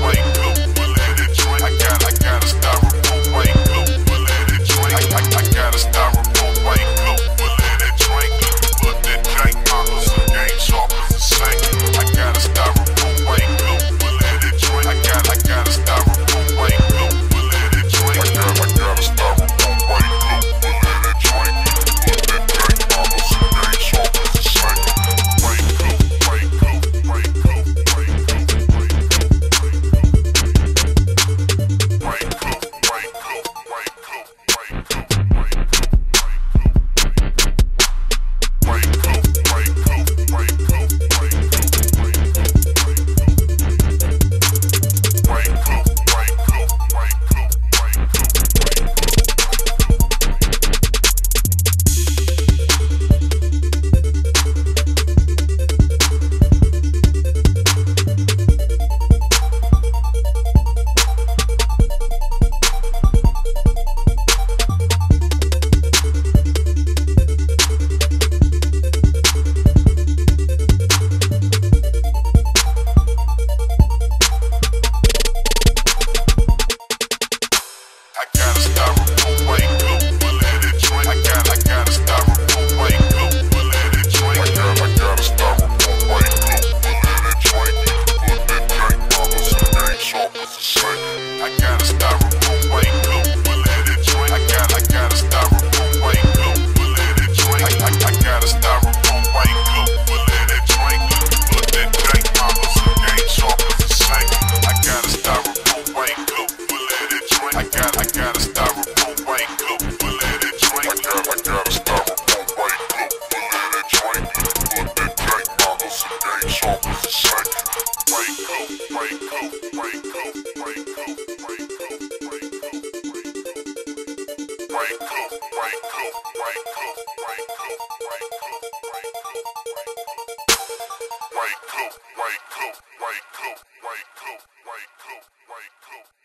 break. work. I gotta start a room, wake let it. I gotta White coat, white coat, white coat, white coat, white coat, white coat.